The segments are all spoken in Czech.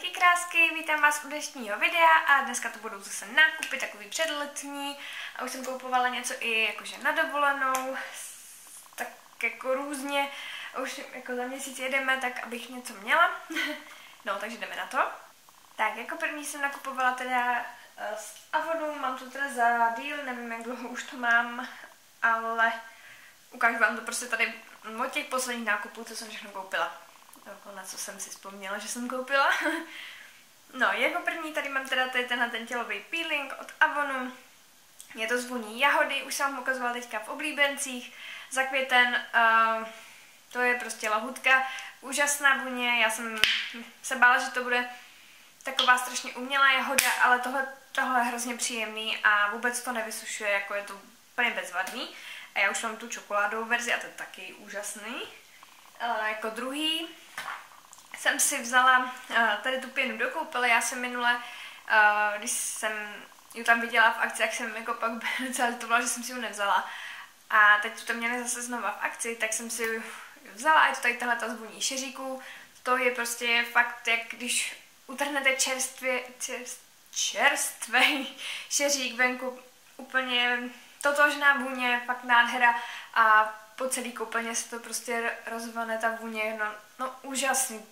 Ahojky krásky, vítám vás u dnešního videa a dneska to budou zase nákupy, takový předletní. A už jsem koupovala něco i jakože na dovolenou, tak jako různě, už jako za měsíc jedeme, tak abych něco měla, no takže jdeme na to. Tak jako první jsem nakupovala teda eh, z Avonu, mám to teda za díl, nevím jak dlouho už to mám, ale ukážu vám to prostě tady od těch posledních nákupů, co jsem všechno koupila na co jsem si vzpomněla, že jsem koupila. no, jako první tady mám teda tady tenhle ten tělový peeling od Avonu. Je to zvoní jahody, už jsem vám ukazovala teďka v oblíbencích. Za květen, uh, to je prostě lahutka, úžasná vůně, já jsem se bála, že to bude taková strašně umělá jahoda, ale tohle, tohle je hrozně příjemný a vůbec to nevysušuje, jako je to úplně bezvadný. A já už mám tu čokoládovou verzi a to je taky úžasný. Uh, jako druhý jsem si vzala uh, tady tu pěnu do koupele. Já jsem minule, uh, když jsem ji tam viděla v akci, jak jsem jako pak docela litovala, že jsem si ji nevzala. A teď to měli zase znova v akci, tak jsem si ji vzala a je to tady tahle ta zvoní šeříků. To je prostě fakt, jak když utrhnete čerstvě, čerst, čerstvý šeřík venku, úplně totožná vůně, fakt nádhera a po celý koupelně se to prostě rozvane ta vůně, no, no úžasný.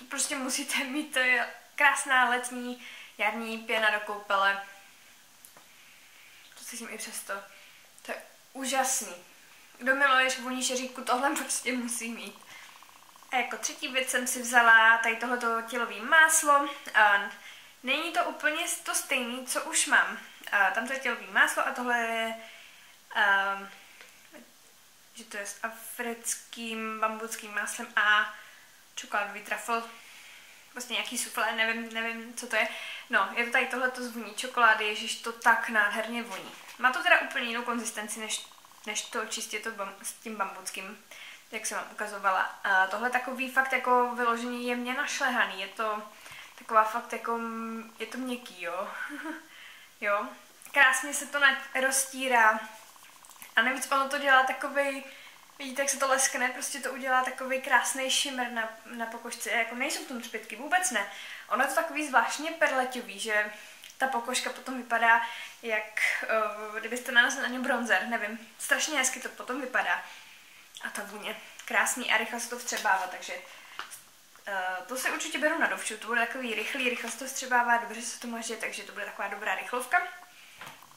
To prostě musíte mít, to je krásná letní jarní pěna do koupele. To si i přesto. To je úžasný. Kdo miluješ vůni šeříku, tohle prostě musí mít. A jako třetí věc jsem si vzala tady tohleto tělový máslo. Není to úplně to stejné, co už mám. Tam to je tělový máslo a tohle je a, že to je s africkým bambuckým máslem a čokoládový trafl. Vlastně nějaký suflé, nevím, nevím, co to je. No, je to tady tohleto zvoní čokolády, ježiš, to tak nádherně voní. Má to teda úplně jinou konzistenci, než, než to čistě to bam, s tím bambuckým, jak jsem vám ukazovala. A tohle takový fakt jako vyložení jemně našlehaný, je to taková fakt jako, je to měkký, jo. jo. Krásně se to roztírá, a navíc ono to dělá takový, vidíte, jak se to leskne, prostě to udělá takový krásný šimr na, na pokožce. Jako nejsou v tom třpětky, vůbec ne. Ono je to takový zvláštně perleťový, že ta pokožka potom vypadá jak, uh, kdybyste nanesli na ně bronzer, nevím, strašně hezky to potom vypadá. A ta vůně, krásný a rychle se to vstřebává, takže uh, to se určitě beru na dovču, to bude takový rychlý, rychle se to vstřebává, dobře se to maže, takže to bude taková dobrá rychlovka.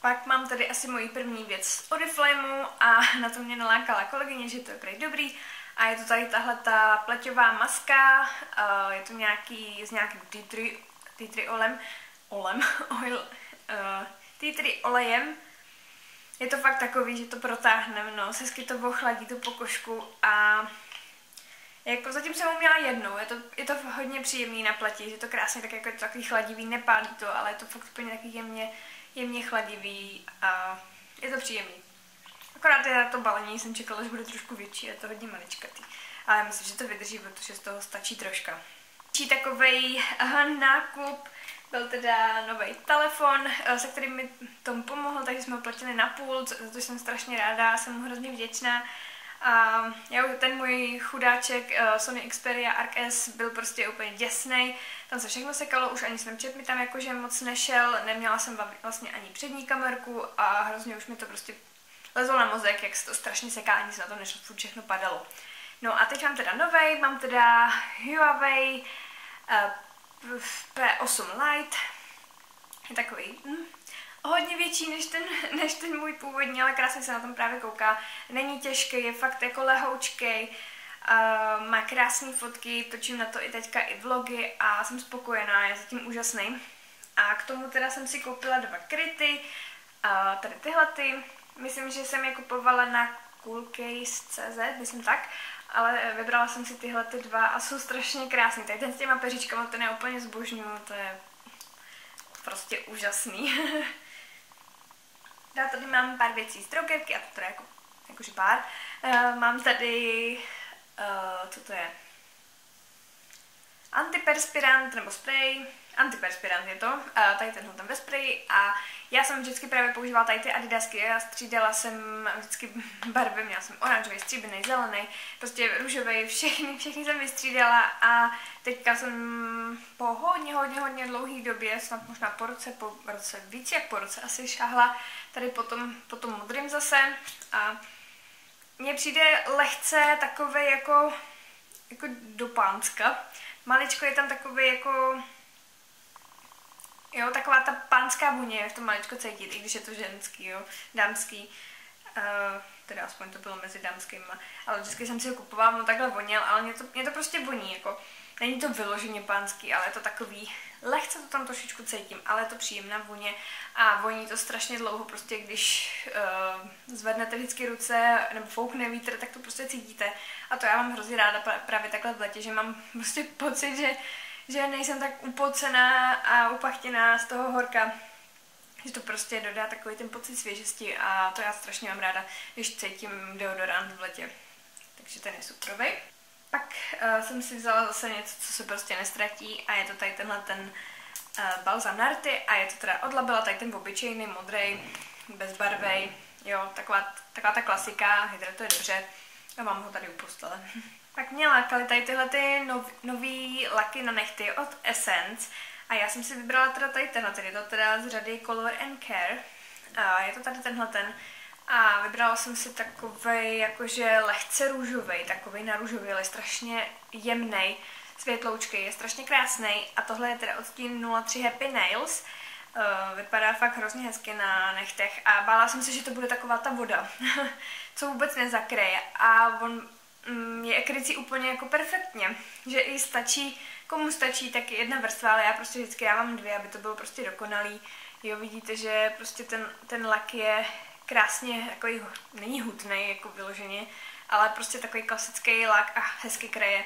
Pak mám tady asi moji první věc z Oriflameu a na to mě nalákala kolegyně, že to je prej dobrý. A je to tady tahle ta pleťová maska, uh, je to nějaký s nějakým tea tree, olem, olem, oil, uh, tea tree olejem. Je to fakt takový, že to protáhne no, hezky to ochladí tu pokožku a jako zatím jsem ho měla jednou, je to, je to hodně příjemný na pleti, že to krásně tak jako je to takový chladivý, nepálí to, ale je to fakt úplně takový jemně jemně chladivý a je to příjemný. Akorát teda to balení jsem čekala, že bude trošku větší, je to hodně maličkatý. Ale myslím, že to vydrží, protože z toho stačí troška. Další takovej aha, nákup byl teda nový telefon, eh, se kterým mi tomu pomohl, takže jsme ho platili na půl, za to jsem strašně ráda, jsem mu hrozně vděčná. A já, ten můj chudáček uh, Sony Xperia Arc S byl prostě úplně děsný. Tam se všechno sekalo, už ani Snapchat mi tam jakože moc nešel, neměla jsem vlastně ani přední kamerku a hrozně už mi to prostě lezlo na mozek, jak se to strašně seká, ani se na to nešlo, furt všechno padalo. No a teď mám teda novej, mám teda Huawei uh, P8 Lite, je takový hm, hodně větší než ten, než ten můj původní, ale krásně se na tom právě kouká. Není těžký, je fakt jako lehoučkej, uh, má krásné fotky, točím na to i teďka i vlogy a jsem spokojená, je zatím úžasný. A k tomu teda jsem si koupila dva kryty, uh, tady tyhle ty, myslím, že jsem je kupovala na coolcase.cz, myslím tak, ale vybrala jsem si tyhle ty dva a jsou strašně krásný. Tady ten s těma peříčkama, ten je úplně zbožňuju, to je prostě úžasný. Já tady mám pár věcí. Z drogerky, a to teda jako, jakože pár. Uh, mám tady, uh, co to je? Antiperspirant nebo spray, antiperspirant je to, uh, tady tenhle ten ve spreji a já jsem vždycky právě používala tady ty adidasky, já střídala jsem vždycky barvy, měla jsem oranžový, stříbrný, zelený, prostě růžový, všechny, všechny jsem vystřídala. A teďka jsem po hodně, hodně, hodně dlouhý době, snad možná po roce, po roce, víc jak po roce asi šahla tady po tom, po tom modrým zase a mně přijde lehce takový jako, jako do pánska. Maličko je tam takový jako Jo, taková ta pánská vůně je v tom maličko cítit, i když je to ženský, jo, dámský. Uh, teda aspoň to bylo mezi dámskýma. Ale vždycky jsem si ho kupovala, no takhle voněl, ale mě to, mě to prostě voní, jako není to vyloženě pánský, ale je to takový, lehce to tam trošičku cítím, ale je to příjemná vůně a voní to strašně dlouho, prostě když uh, zvednete vždycky ruce nebo foukne vítr, tak to prostě cítíte a to já mám hrozně ráda právě takhle v letě, že mám prostě pocit, že že nejsem tak upocená a upachtěná z toho horka, že to prostě dodá takový ten pocit svěžesti a to já strašně mám ráda, když cítím deodorant v letě. Takže ten je superový. Pak uh, jsem si vzala zase něco, co se prostě nestratí a je to tady tenhle ten uh, balzam narty a je to teda od Labela, tady ten obyčejný, modrý, bezbarvej, jo, taková, taková ta klasika, hydratuje dobře a mám ho tady u postele. Pak mě lákaly tady tyhle ty nov, nový laky na nechty od Essence a já jsem si vybrala teda tady tenhle, tedy to teda z řady Color and Care. A je to tady tenhle ten. A vybrala jsem si takový jakože lehce růžový, takový na růžový, ale strašně jemný, světloučky, je strašně krásný a tohle je teda odstín 03 Happy Nails. Uh, vypadá fakt hrozně hezky na nechtech. A bála jsem se, že to bude taková ta voda, co vůbec nezakryje. A on mm, je krycí úplně jako perfektně, že i stačí, komu stačí, tak jedna vrstva, ale já prostě vždycky dávám dvě, aby to bylo prostě dokonalý. Jo, vidíte, že prostě ten, ten lak je krásně, jako není hutný, jako vyloženě, ale prostě takový klasický lak a hezky kraje.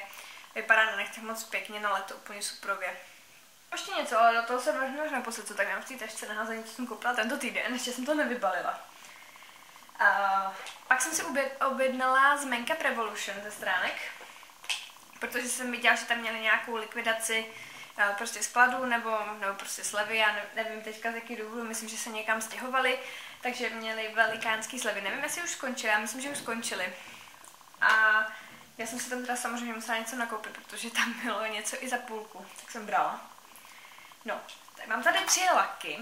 Vypadá na nechtech moc pěkně, na leto úplně suprově. Ještě něco, ale do toho se vrhnu až naposled, co tak mám v té tašce naházení, co jsem koupila tento týden, ještě jsem to nevybalila. Uh, pak jsem si objednala z Makeup Revolution ze stránek, protože jsem viděla, že tam měli nějakou likvidaci uh, prostě skladů nebo, nebo prostě slevy, já nevím teďka z jaký důvodu, myslím, že se někam stěhovali, takže měli velikánský slevy. Nevím, jestli už skončili, já myslím, že už skončili. A já jsem si tam teda samozřejmě musela něco nakoupit, protože tam bylo něco i za půlku, tak jsem brala. No, tak mám tady tři laky.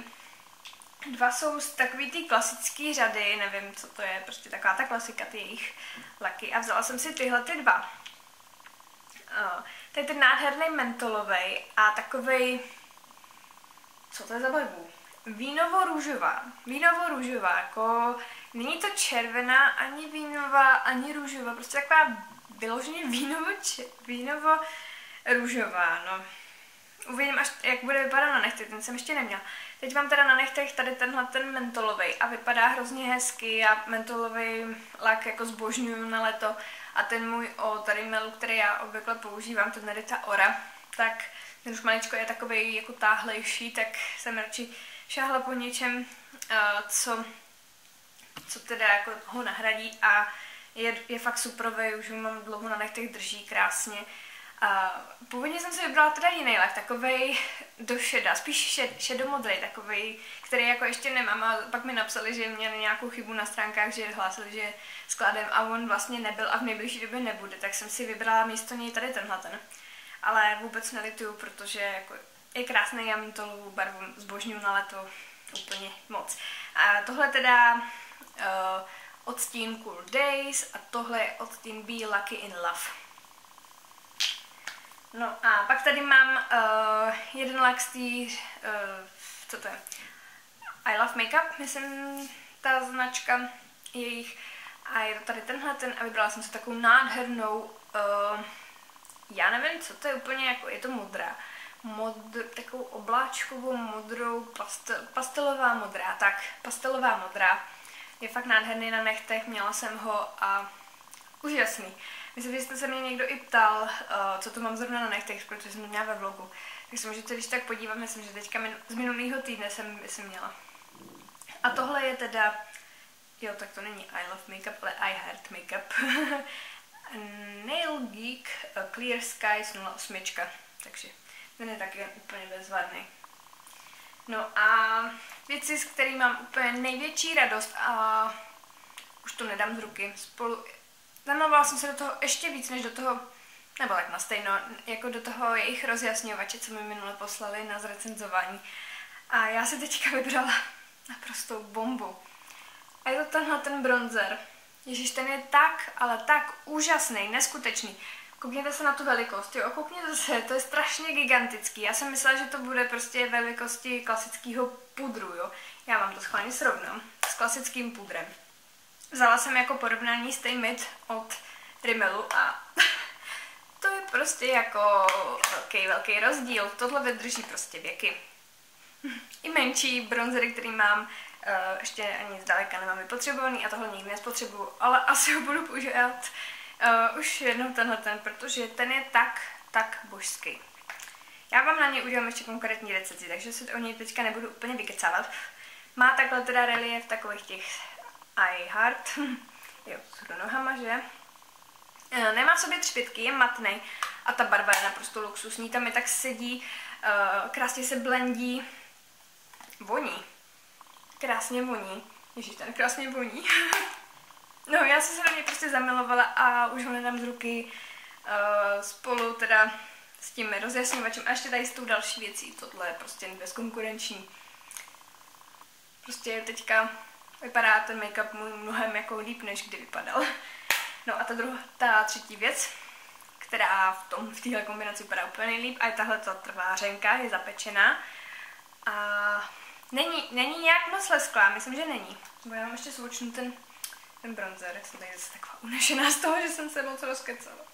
Dva jsou z takový ty klasické řady, nevím, co to je, prostě taková ta klasika, ty jejich laky. A vzala jsem si tyhle ty dva. Uh, to je ten nádherný mentolový a takový, co to je za barvu? Vínovo-růžová. Vínovo-růžová, jako není to červená, ani vínová, ani růžová, prostě taková vyloženě vínovo, vínovo růžová, no. Uvidím, až jak bude vypadat na nechty, ten jsem ještě neměla. Teď mám teda na nechtech tady tenhle ten mentolový a vypadá hrozně hezky. Já mentolový lak jako zbožňuju na leto a ten můj o tady melu, který já obvykle používám, ten Nerita Ora, tak ten už maličko je takový jako táhlejší, tak jsem radši šáhla po něčem, co, co teda jako ho nahradí a je, je fakt superový, už mám dlouho na nechtech, drží krásně. A původně jsem si vybrala teda jiný lak, takovej do šeda, spíš šed, šedomodrý, takovej, který jako ještě nemám a pak mi napsali, že měli nějakou chybu na stránkách, že hlásili, že skladem a on vlastně nebyl a v nejbližší době nebude, tak jsem si vybrala místo něj tady tenhle ten. Ale vůbec nelituju, protože jako je krásný, já mintolovou barvu zbožňuju na leto úplně moc. A tohle teda uh, odstín Cool Days a tohle je odstín Be Lucky in Love. No a pak tady mám uh, jeden tý, uh, co to je? I Love Makeup, myslím, ta značka jejich. A je to tady tenhle ten a vybrala jsem si takovou nádhernou, uh, já nevím, co to je úplně, jako je to modrá. Modr, takovou obláčkovou modrou, pastel, pastelová modrá, tak, pastelová modrá. Je fakt nádherný na nechtech, měla jsem ho a úžasný. Myslím, že jste se mě někdo i ptal, uh, co to mám zrovna na nechtech, protože jsem to měla ve vlogu. Tak se můžete když tak podívat, myslím, že teďka min- z minulého týdne jsem, jsem měla. A tohle je teda, jo, tak to není I love makeup, ale I heart makeup. Nail Geek uh, Clear Skies 08. Takže ten je taky úplně bezvadný. No a věci, s kterými mám úplně největší radost a už to nedám z ruky, spolu, zamilovala jsem se do toho ještě víc, než do toho, nebo tak na stejno, jako do toho jejich rozjasňovače, co mi minule poslali na zrecenzování. A já si teďka vybrala naprostou bombu. A je to tenhle ten bronzer. Ježíš, ten je tak, ale tak úžasný, neskutečný. Koukněte se na tu velikost, jo, koukněte se, to je strašně gigantický. Já jsem myslela, že to bude prostě velikosti klasického pudru, jo. Já vám to schválně srovnám s klasickým pudrem. Vzala jsem jako porovnání Stay Mid od Rimmelu a to je prostě jako velký, velký rozdíl. Tohle vydrží prostě věky. I menší bronzery, který mám, eh, ještě ani zdaleka nemám vypotřebovaný a tohle nikdy nespotřebuju, ale asi ho budu používat uh, už jednou tenhle ten, protože ten je tak, tak božský. Já vám na něj udělám ještě konkrétní recenzi, takže se o něj teďka nebudu úplně vykecávat. Má takhle teda relief takových těch eye heart, jo, do nohama, že? Uh, nemá v sobě třpětky, je matný a ta barva je naprosto luxusní, tam je tak sedí, uh, krásně se blendí, voní, krásně voní, ježiš, ten krásně voní. No, já jsem se do něj prostě zamilovala a už ho nedám z ruky uh, spolu teda s tím rozjasňovačem a ještě tady s tou další věcí. Tohle je prostě bezkonkurenční. Prostě teďka vypadá ten make-up můj mnohem jako líp, než kdy vypadal. No a ta, druhá, ta třetí věc, která v tom v téhle kombinaci vypadá úplně nejlíp, a je tahle ta trvářenka, je zapečená. A není, není nějak moc lesklá, myslím, že není. Bo já mám ještě svočnu ten ten bronzer, jak jsem tady zase taková unešená z toho, že jsem se moc rozkecala.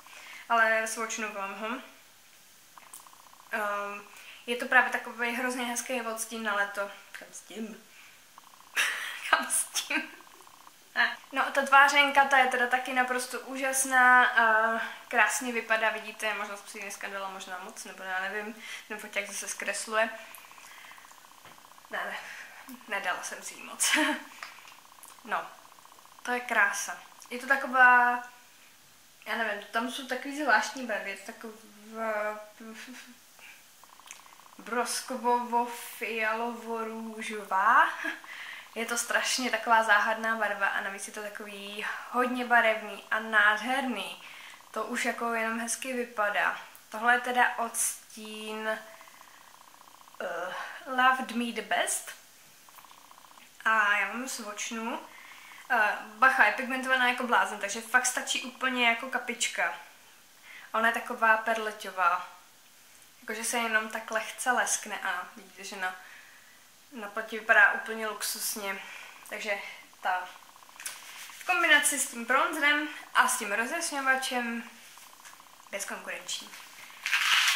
Ale svočnu vám ho. Um, je to právě takový hrozně hezký odstín na leto. Kam s tím? Kam s tím? No a ta tvářenka, ta je teda taky naprosto úžasná a krásně vypadá, vidíte, možná jsem si dneska dala možná moc, nebo já nevím, ten foťák zase zkresluje. Ne, ne, nedala jsem si ji moc. no, to je krása. Je to taková, já nevím, tam jsou takový zvláštní barvy, je to taková broskovovo fialovo růžová. Je to strašně taková záhadná barva a navíc je to takový hodně barevný a nádherný. To už jako jenom hezky vypadá. Tohle je teda odstín uh, Loved Me the Best. A já mám svočnu. Uh, bacha, je pigmentovaná jako blázen, takže fakt stačí úplně jako kapička. Ona je taková perleťová. Jakože se jenom tak lehce leskne a vidíte, že na, na platě vypadá úplně luxusně. Takže ta v kombinaci s tím bronzerem a s tím rozjasňovačem bezkonkurenční.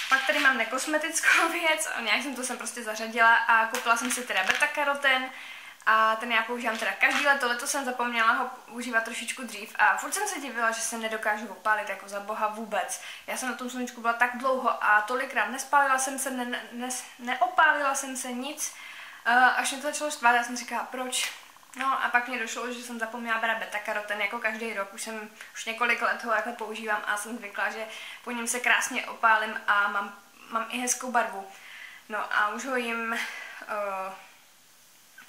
Pak tady mám nekosmetickou věc, nějak jsem to sem prostě zařadila a koupila jsem si teda beta karoten, a ten já používám teda každý leto, leto jsem zapomněla ho používat trošičku dřív a furt jsem se divila, že se nedokážu opálit jako za boha vůbec. Já jsem na tom sluníčku byla tak dlouho a tolikrát nespálila jsem se, ne, ne, neopálila jsem se nic, až mě to začalo štvát, já jsem říkala, proč? No a pak mě došlo, že jsem zapomněla brát beta karoten jako každý rok, už jsem už několik let ho jako používám a jsem zvykla, že po něm se krásně opálím a mám, mám i hezkou barvu. No a už ho jim uh,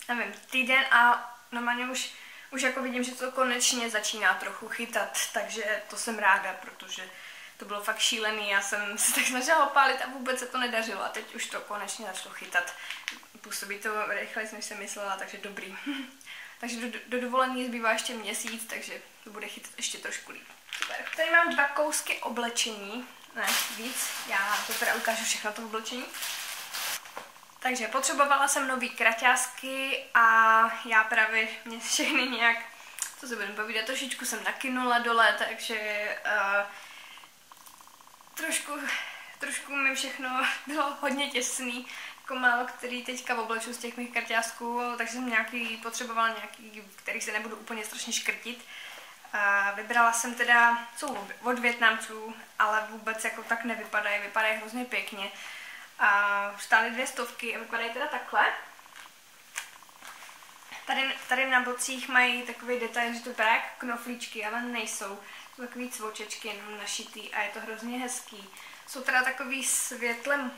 nevím, týden a normálně už, už jako vidím, že to konečně začíná trochu chytat, takže to jsem ráda, protože to bylo fakt šílený, já jsem se tak snažila opálit a vůbec se to nedařilo a teď už to konečně začalo chytat. Působí to rychleji, než jsem myslela, takže dobrý. takže do, do dovolený zbývá ještě měsíc, takže to bude chytat ještě trošku líp. Super. Tady mám dva kousky oblečení, ne víc, já to teda ukážu všechno to oblečení. Takže potřebovala jsem nový kraťásky a já právě mě všechny nějak, co se budeme povídat, trošičku jsem nakynula dole, takže uh, trošku, trošku mi všechno bylo hodně těsný, jako málo který teďka obleču z těch mých kraťásků, takže jsem nějaký, potřebovala nějaký, který se nebudu úplně strašně škrtit. A vybrala jsem teda, jsou od Větnamců, ale vůbec jako tak nevypadají, vypadají hrozně pěkně a stály dvě stovky a vypadají teda takhle. Tady, tady na bocích mají takový detail, že to vypadá jak knoflíčky, ale nejsou. Jsou takový cvočečky jenom našitý a je to hrozně hezký. Jsou teda takový světle,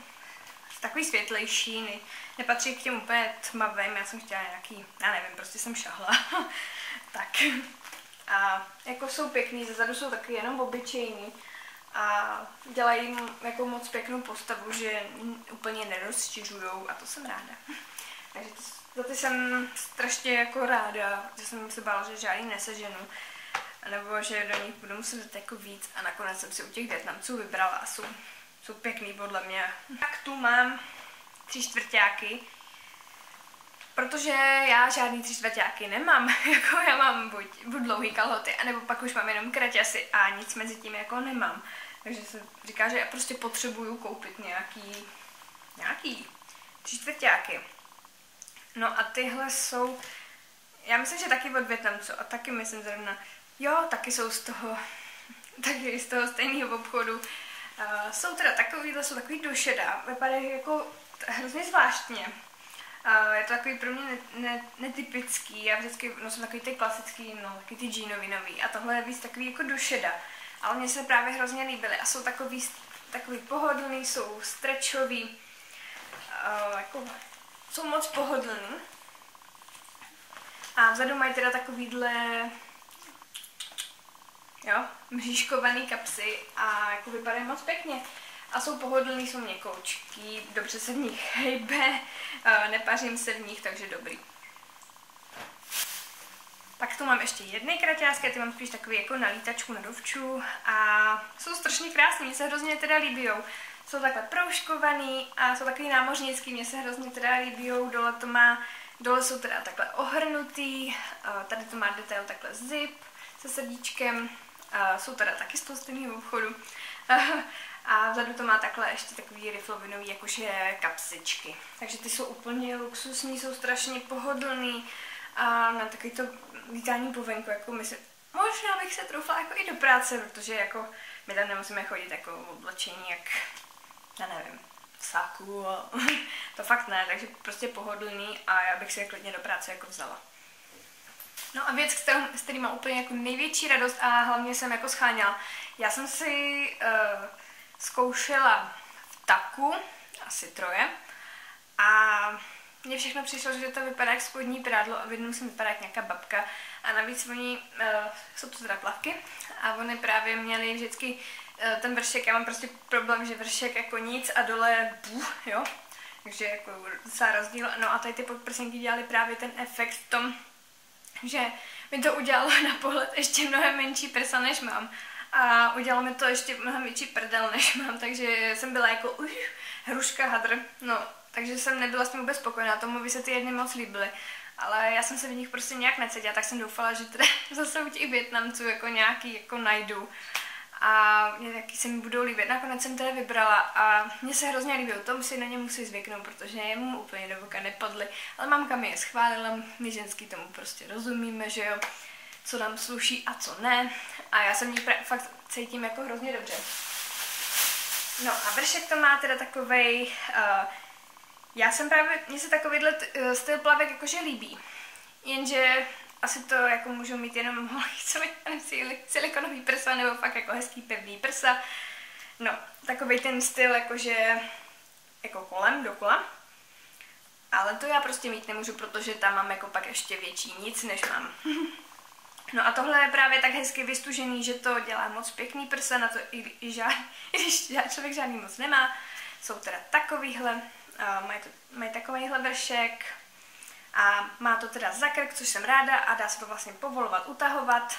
takový světlejší, ne, nepatří k těm úplně tmavým, já jsem chtěla nějaký, já nevím, prostě jsem šahla. tak. A jako jsou pěkný, zezadu jsou taky jenom obyčejní a dělají jako moc pěknou postavu, že úplně nerozčiřujou a to jsem ráda. Takže to, za ty jsem strašně jako ráda, že jsem se bála, že žádný neseženu nebo že do nich budu muset dát jako víc a nakonec jsem si u těch Větnamců vybrala a jsou, jsou pěkný podle mě. Tak tu mám tři čtvrtáky, protože já žádný tři čtvrtáky nemám, jako já mám buď, buď dlouhý kalhoty, anebo pak už mám jenom kraťasy a nic mezi tím jako nemám. Takže se říká, že já prostě potřebuju koupit nějaký, nějaký tři čtvrtáky. No a tyhle jsou, já myslím, že taky od Větnamců a taky myslím zrovna, jo, taky jsou z toho, taky z toho stejného obchodu. Uh, jsou teda takový, jsou takový došedá, vypadají jako hrozně zvláštně. Uh, je to takový pro mě ne, ne, netypický, já vždycky nosím takový ty klasický, no, takový ty jeanový nový a tohle je víc takový jako došeda. Ale mně se právě hrozně líbily a jsou takový, takový pohodlný, jsou stretchový, uh, jako, jsou moc pohodlný. A vzadu mají teda takovýhle jo, mřížkovaný kapsy a jako vypadají moc pěkně. A jsou pohodlný, jsou měkoučký, dobře se v nich hejbe, nepařím se v nich, takže dobrý. Pak tu mám ještě jedny kraťásky, ty mám spíš takový jako na lítačku, na dovču a jsou strašně krásné, mně se hrozně teda líbijou. Jsou takhle proužkovaný a jsou takový námořnický, mně se hrozně teda líbijou, dole to má, dole jsou teda takhle ohrnutý, tady to má detail takhle zip se srdíčkem, jsou teda taky z toho stejného obchodu. A vzadu to má takhle ještě takový riflovinový, jakože kapsičky. Takže ty jsou úplně luxusní, jsou strašně pohodlný a na takový to lítání po venku, jako myslím, možná bych se troufla jako i do práce, protože jako my tam nemusíme chodit jako v oblečení jak, já nevím, v sáku, to fakt ne, takže prostě pohodlný a já bych si je klidně do práce jako vzala. No a věc, kterou, s který mám úplně jako největší radost a hlavně jsem jako scháněla. Já jsem si uh, zkoušela v taku, asi troje, a mně všechno přišlo, že to vypadá jak spodní prádlo a v jednom se vypadá jak nějaká babka. A navíc oni, uh, jsou to teda plavky, a oni právě měli vždycky uh, ten vršek, já mám prostě problém, že vršek jako nic a dole buh, jo. Takže jako docela rozdíl. No a tady ty podprsenky dělali právě ten efekt v tom, že mi to udělalo na pohled ještě mnohem menší prsa, než mám. A udělalo mi to ještě mnohem větší prdel, než mám, takže jsem byla jako už hruška hadr. No, takže jsem nebyla s tím vůbec spokojená, tomu by se ty jedny moc líbily. Ale já jsem se v nich prostě nějak necítila, tak jsem doufala, že teda zase u těch Větnamců jako nějaký jako najdu a jaký se mi budou líbit. Nakonec jsem teda vybrala a mně se hrozně líbí, o tom si na ně musí zvyknout, protože jemu úplně do voka nepadly. Ale mamka mi je schválila, my ženský tomu prostě rozumíme, že jo, co nám sluší a co ne. A já se v ní fakt cítím jako hrozně dobře. No a vršek to má teda takovej, uh, já jsem právě, mně se takovýhle uh, styl plavek jakože líbí. Jenže asi to jako můžou mít jenom holky, co mají silikonový prsa, nebo fakt jako hezký pevný prsa. No, takový ten styl jakože jako kolem, dokola. Ale to já prostě mít nemůžu, protože tam mám jako pak ještě větší nic, než mám. No a tohle je právě tak hezky vystužený, že to dělá moc pěkný prsa, na to i, i, žád, i když člověk žádný moc nemá. Jsou teda takovýhle, mají, to, mají takovýhle vršek, a má to teda zakrk, což jsem ráda a dá se to vlastně povolovat, utahovat.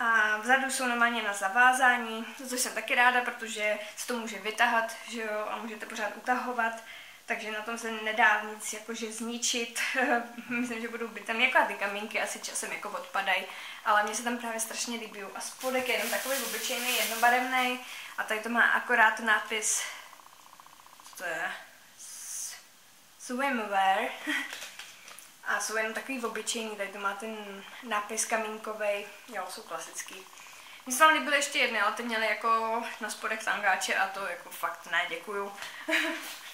A vzadu jsou normálně na zavázání, což jsem taky ráda, protože se to může vytahat, že jo, a můžete pořád utahovat, takže na tom se nedá nic jakože zničit. Myslím, že budou být tam jako ty kamínky asi časem jako odpadají, ale mně se tam právě strašně líbí. A spodek je jenom takový obyčejný, jednobarevný a tady to má akorát nápis, co to je, swimwear. A jsou jenom takový obyčejný, tady to má ten nápis kamínkový, jo, jsou klasický. Mně se vám líbily ještě jedny, ale ty měly jako na spodek tangáče a to jako fakt ne, děkuju.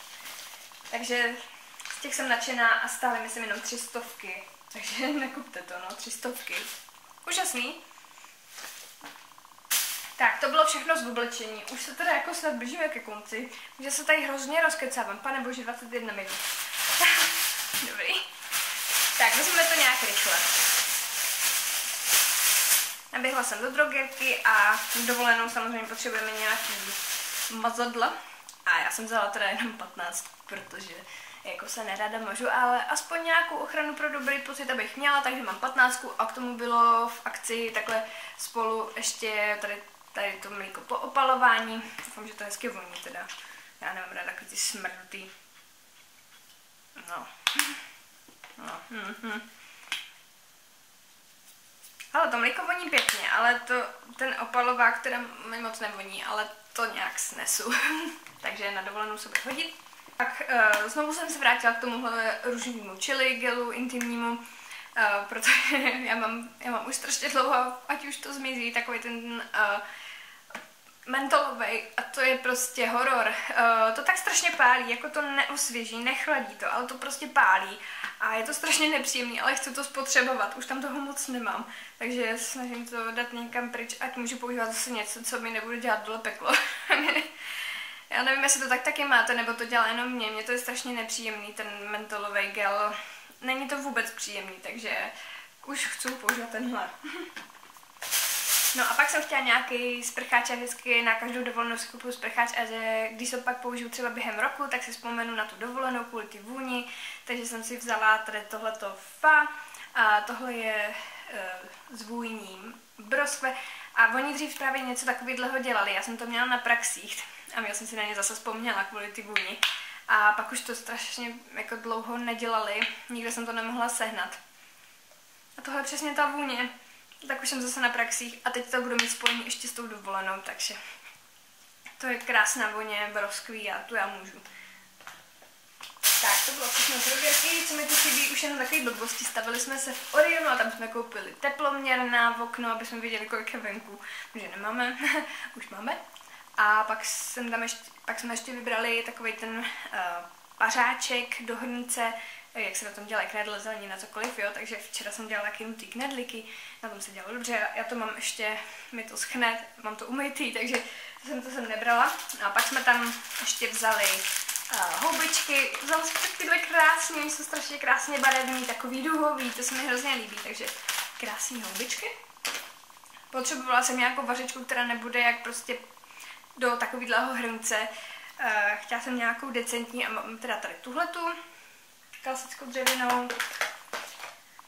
Takže z těch jsem nadšená a stály myslím jenom tři stovky. Takže nekupte to, no, tři stovky. Úžasný. Tak, to bylo všechno z oblečení. Už se teda jako snad blížíme ke konci, že se tady hrozně rozkecávám. Pane bože, 21 minut. Dobrý. Tak, vezmeme to nějak rychle. Naběhla jsem do drogerky a dovolenou samozřejmě potřebujeme nějaký mazadla. A já jsem vzala teda jenom 15, protože jako se nerada mažu, ale aspoň nějakou ochranu pro dobrý pocit, abych měla, takže mám 15 a k tomu bylo v akci takhle spolu ještě tady, tady to mlíko po opalování. Doufám, že to hezky voní teda. Já nemám ráda takový ty smrdutý. No. No. Hm, hm. Ale to mlíko voní pěkně, ale to, ten opalovák teda mi moc nevoní, ale to nějak snesu. Takže na dovolenou se bude hodit. Tak uh, znovu jsem se vrátila k tomuhle růžovému chili gelu intimnímu, uh, protože já mám, já mám už strašně dlouho, ať už to zmizí, takový ten uh, mentolový a to je prostě horor. Uh, to tak strašně pálí, jako to neosvěží, nechladí to, ale to prostě pálí a je to strašně nepříjemný, ale chci to spotřebovat, už tam toho moc nemám, takže snažím to dát někam pryč, ať můžu používat zase něco, co mi nebude dělat dole peklo. Já nevím, jestli to tak taky máte, nebo to dělá jenom mě, mně to je strašně nepříjemný, ten mentolový gel, není to vůbec příjemný, takže už chci používat tenhle. No a pak jsem chtěla nějaký sprcháč a vždycky na každou dovolenou si kupuju sprcháč a že když se pak použiju třeba během roku, tak si vzpomenu na tu dovolenou kvůli ty vůni, takže jsem si vzala tady tohleto fa a tohle je e, s vůjním broskve. A oni dřív právě něco takového dělali, já jsem to měla na praxích a já jsem si na ně zase vzpomněla kvůli ty vůni a pak už to strašně jako dlouho nedělali, nikde jsem to nemohla sehnat. A tohle je přesně ta vůně tak už jsem zase na praxích a teď to budu mít spojení ještě s tou dovolenou, takže to je krásná voně, broskví a tu já můžu. Tak, to bylo všechno drogerky, co mi tu chybí, už jenom takové blbosti. Stavili jsme se v Orionu a tam jsme koupili teploměr na okno, aby jsme viděli, kolik je venku. Takže nemáme, už máme. A pak, jsem tam ještě, pak jsme ještě vybrali takový ten uh, pařáček do hrnice, jak se na tom dělají knedle, zelenina, cokoliv, jo, takže včera jsem dělala kynutý knedlíky, na tom se dělalo dobře, já to mám ještě, mi to schne, mám to umytý, takže jsem to sem nebrala. A pak jsme tam ještě vzali uh, houbičky, vzala jsem tyhle krásně, jsou strašně krásně barevný, takový duhový, to se mi hrozně líbí, takže krásné houbičky. Potřebovala jsem nějakou vařičku, která nebude jak prostě do takového hrnce. Uh, chtěla jsem nějakou decentní a mám teda tady tuhletu, klasickou dřevěnou.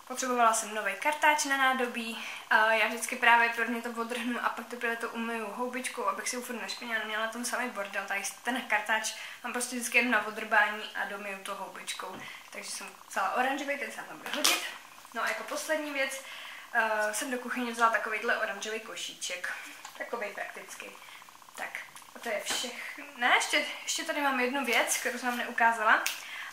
Potřebovala jsem nový kartáč na nádobí. Já vždycky právě prvně to odrhnu a pak teprve to umyju houbičkou, abych si furt nešpinila, neměla tom samý bordel. Takže ten kartáč mám prostě vždycky jen na odrbání a domiju to houbičkou. Takže jsem vzala oranžový, ten se tam bude hodit. No a jako poslední věc uh, jsem do kuchyně vzala takovýhle oranžový košíček. Takový praktický. Tak, a to je všechno. Ne, ještě, ještě tady mám jednu věc, kterou jsem vám neukázala.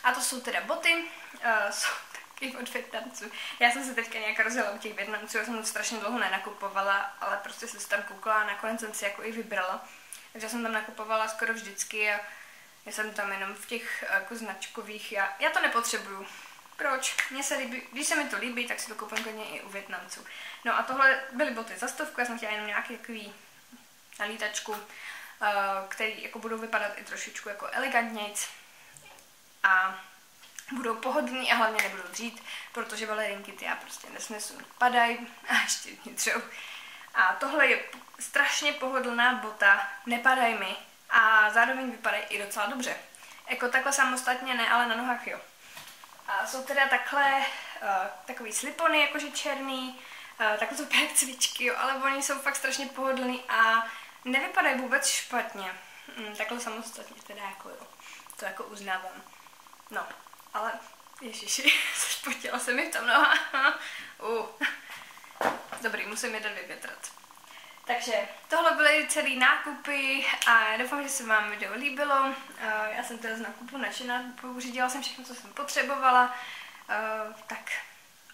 A to jsou teda boty, uh, jsou taky od Větnamců. Já jsem se teďka nějak rozjela u těch Větnamců, já jsem to strašně dlouho nenakupovala, ale prostě jsem se tam koukala a nakonec jsem si jako i vybrala. Takže jsem tam nakupovala skoro vždycky a já jsem tam jenom v těch jako značkových, já, já to nepotřebuju. Proč? Mně se líbí, když se mi to líbí, tak si to koupím klidně i u Větnamců. No a tohle byly boty za stovku, já jsem chtěla jenom nějaký takový na lítačku, který jako budou vypadat i trošičku jako elegantnějc a budou pohodlní a hlavně nebudou dřít, protože balerinky ty já prostě nesnesu, padají a ještě vnitřou. A tohle je strašně pohodlná bota, nepadají mi a zároveň vypadají i docela dobře. Jako takhle samostatně ne, ale na nohách jo. A jsou teda takhle uh, takový slipony, jakože černý, uh, takhle jsou jak cvičky, jo, ale oni jsou fakt strašně pohodlný a nevypadají vůbec špatně. Mm, takhle samostatně teda jako jo. To jako uznávám. No, ale ježiši, spotila se mi v tom noha. uh. Dobrý, musím jeden vyvětrat. Takže tohle byly celý nákupy a já doufám, že se vám video líbilo. Já jsem teda z nákupu nadšená, používala jsem všechno, co jsem potřebovala, tak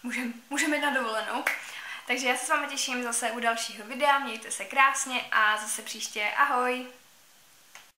můžeme můžem jít na dovolenou. Takže já se s vámi těším zase u dalšího videa, mějte se krásně a zase příště ahoj!